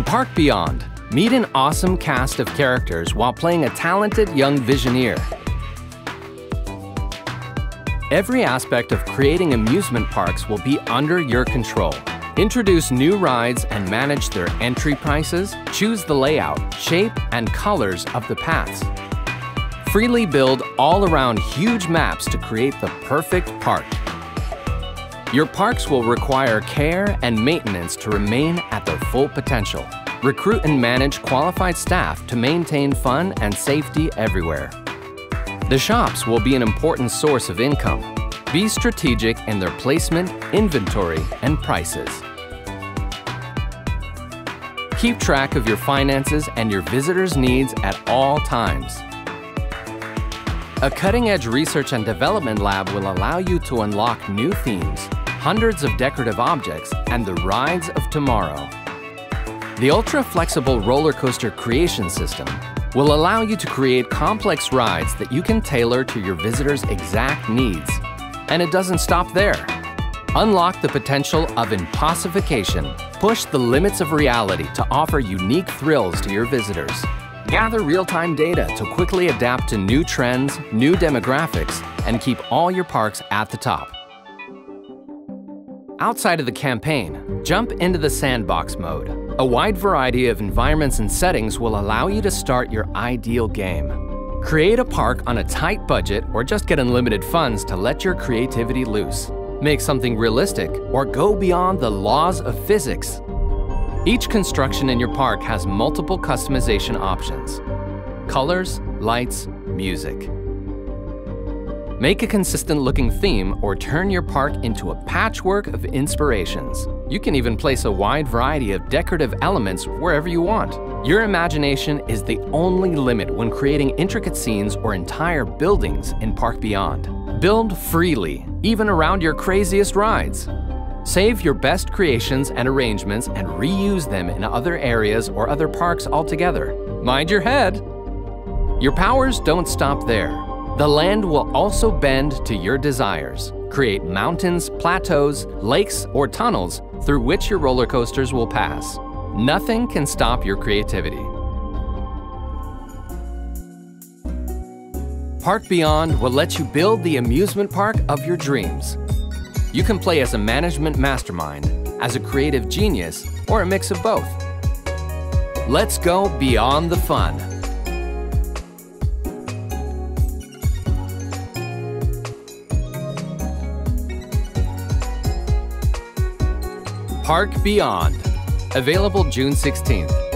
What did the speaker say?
Park Beyond. Meet an awesome cast of characters while playing a talented young Visioneer. Every aspect of creating amusement parks will be under your control. Introduce new rides and manage their entry prices, choose the layout, shape, and colors of the paths. Freely build all around huge maps to create the perfect park. Your parks will require care and maintenance to remain at their full potential. Recruit and manage qualified staff to maintain fun and safety everywhere. The shops will be an important source of income. Be strategic in their placement, inventory, and prices. Keep track of your finances and your visitors' needs at all times. A cutting-edge research and development lab will allow you to unlock new themes, hundreds of decorative objects, and the rides of tomorrow. The ultra-flexible roller coaster creation system will allow you to create complex rides that you can tailor to your visitors' exact needs. And it doesn't stop there. Unlock the potential of impossification. Push the limits of reality to offer unique thrills to your visitors. Gather real-time data to quickly adapt to new trends, new demographics, and keep all your parks at the top. Outside of the campaign, jump into the sandbox mode. A wide variety of environments and settings will allow you to start your ideal game. Create a park on a tight budget or just get unlimited funds to let your creativity loose. Make something realistic or go beyond the laws of physics. Each construction in your park has multiple customization options. Colors, lights, music. Make a consistent looking theme or turn your park into a patchwork of inspirations. You can even place a wide variety of decorative elements wherever you want. Your imagination is the only limit when creating intricate scenes or entire buildings in Park Beyond. Build freely, even around your craziest rides. Save your best creations and arrangements and reuse them in other areas or other parks altogether. Mind your head! Your powers don't stop there. The land will also bend to your desires. Create mountains, plateaus, lakes, or tunnels through which your roller coasters will pass. Nothing can stop your creativity. Park Beyond will let you build the amusement park of your dreams. You can play as a management mastermind, as a creative genius, or a mix of both. Let's go beyond the fun. Park Beyond Available June 16th.